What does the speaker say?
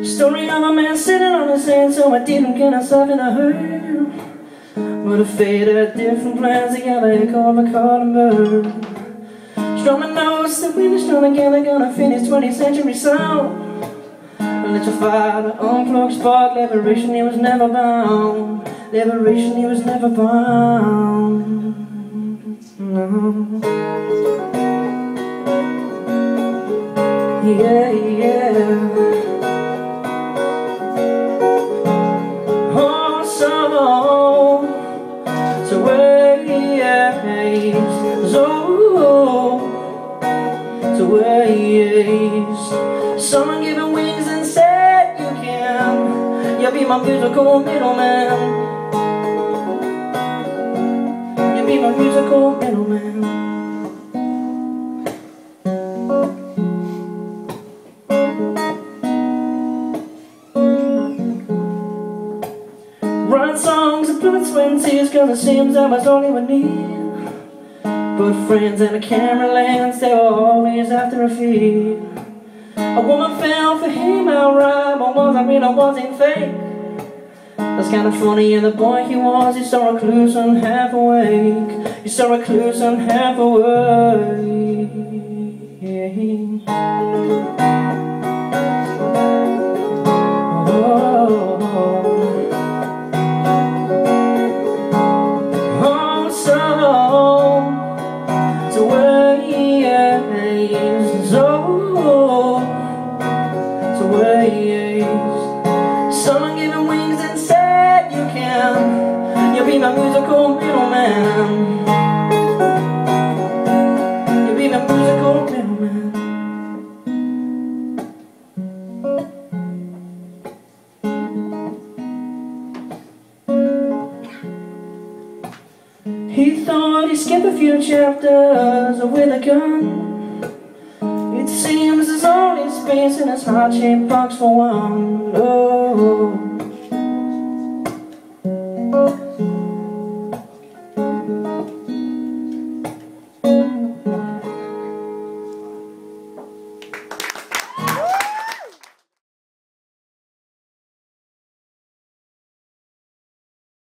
Story of a man sitting on his hand So I didn't get myself in a hurry. But a fate had different plans Together he called me caught bird Strong my nose, the wind is strong again They're gonna finish 20th century sound. Electrified, unplugged spark Liberation, he was never bound. Liberation, he was never bound. No. Yeah, yeah ways. Someone giving wings and said you can. You'll be my musical middleman. You'll be my musical middleman. Write songs and sweat and tears Cause it seems all you would need But friends and a camera lens They were always after a fee a woman fell for him outright But was I real or was it fake? That's kind of funny and the boy he was He saw a and half awake. He saw a and half awake can You'll be my musical middleman You'll be my musical middleman He thought he skipped a few chapters with a gun it seems there's only space in this heart-shaped box for one. Oh.